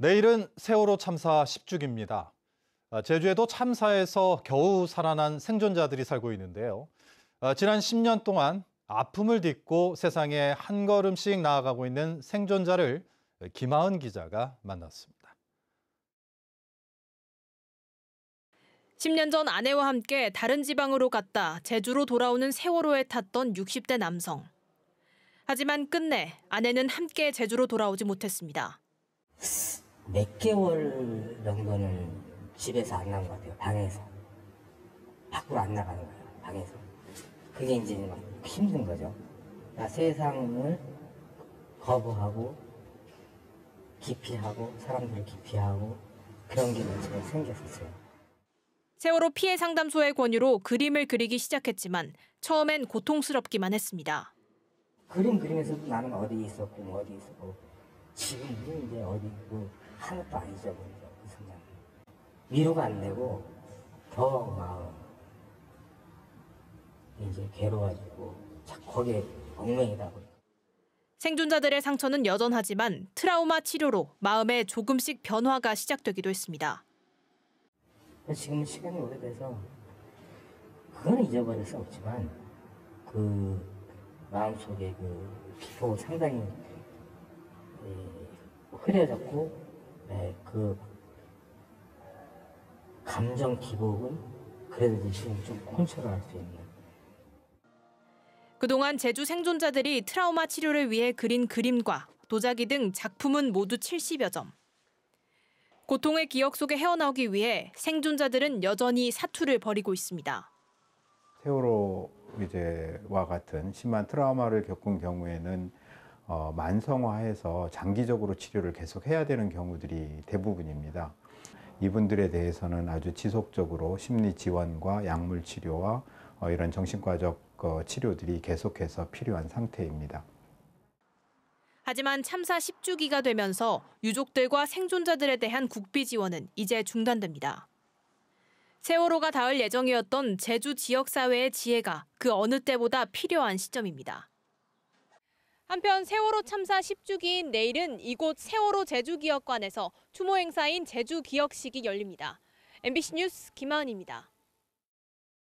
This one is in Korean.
내일은 세월호 참사 10주기입니다. 아, 제주에도 참사에서 겨우 살아난 생존자들이 살고 있는데요. 아, 지난 10년 동안 아픔을 딛고 세상에 한 걸음씩 나아가고 있는 생존자를 김하은 기자가 만났습니다. 10년 전 아내와 함께 다른 지방으로 갔다 제주로 돌아오는 세월호에 탔던 60대 남성. 하지만 끝내 아내는 함께 제주로 돌아오지 못했습니다. 몇 개월 정도는 집에서 안 나온 것 같아요. 방에서. 밖으로 안 나가는 거예요. 방에서. 그게 이제 막 힘든 거죠. 나 세상을 거부하고 기피하고 사람들을 기피하고 그런 게 제가 생겼었어요. 세월호 피해 상담소의 권유로 그림을 그리기 시작했지만 처음엔 고통스럽기만 했습니다. 그림 그리면서도 나는 어디 있었고 뭐 어디 있었고 지금은 이제 어디 있고 하나도 안 잊어버리죠. 그 순간. 위로가 안 되고 더 마음 이제 괴로워지고 자꾸 거기에 엉망이다 보니까. 생존자들의 상처는 여전하지만 트라우마 치료로 마음에 조금씩 변화가 시작되기도 했습니다. 지금은 시간이 오래돼서 그거는 잊어버릴 수 없지만 그 마음속에 그 피부 상당히 예, 흐려졌고 예, 그 감정 기복은 그래도 지금 좀 컨트롤할 수 있는 그동안 제주 생존자들이 트라우마 치료를 위해 그린 그림과 도자기 등 작품은 모두 70여 점. 고통의 기억 속에 헤어나오기 위해 생존자들은 여전히 사투를 벌이고 있습니다. 세월호 이제와 같은 심한 트라우마를 겪은 경우에는 어, 만성화해서 장기적으로 치료를 계속 해야 되는 경우들이 대부분입니다. 이분들에 대해서는 아주 지속적으로 심리 지원과 약물 치료와 어, 이런 정신과적 어, 치료들이 계속해서 필요한 상태입니다. 하지만 참사 10주기가 되면서 유족들과 생존자들에 대한 국비 지원은 이제 중단됩니다. 세월호가 닿을 예정이었던 제주 지역사회의 지혜가 그 어느 때보다 필요한 시점입니다. 한편 세월호 참사 10주기인 내일은 이곳 세월호 제주기억관에서 추모 행사인 제주기억식이 열립니다. MBC 뉴스 김하은입니다.